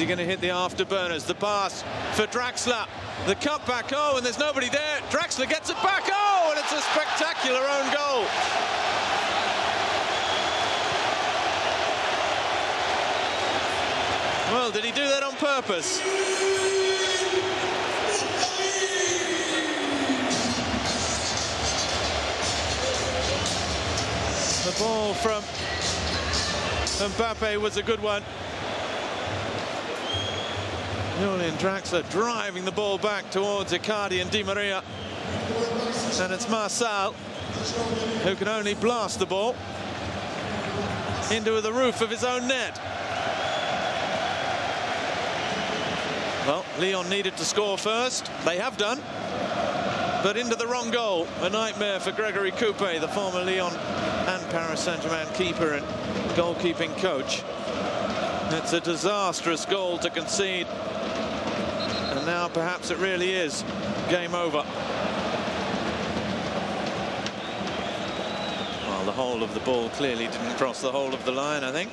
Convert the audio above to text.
Is he going to hit the afterburners? The pass for Draxler. The cut back. Oh, and there's nobody there. Draxler gets it back. Oh, and it's a spectacular own goal. Well, did he do that on purpose? The ball from Mbappe was a good one. Julian Draxler driving the ball back towards Icardi and Di Maria. And it's Marçal who can only blast the ball into the roof of his own net. Well, Lyon needed to score first. They have done. But into the wrong goal. A nightmare for Gregory Coupet, the former Lyon and Paris Saint-Germain keeper and goalkeeping coach. It's a disastrous goal to concede. And now perhaps it really is game over. Well, the whole of the ball clearly didn't cross the whole of the line, I think.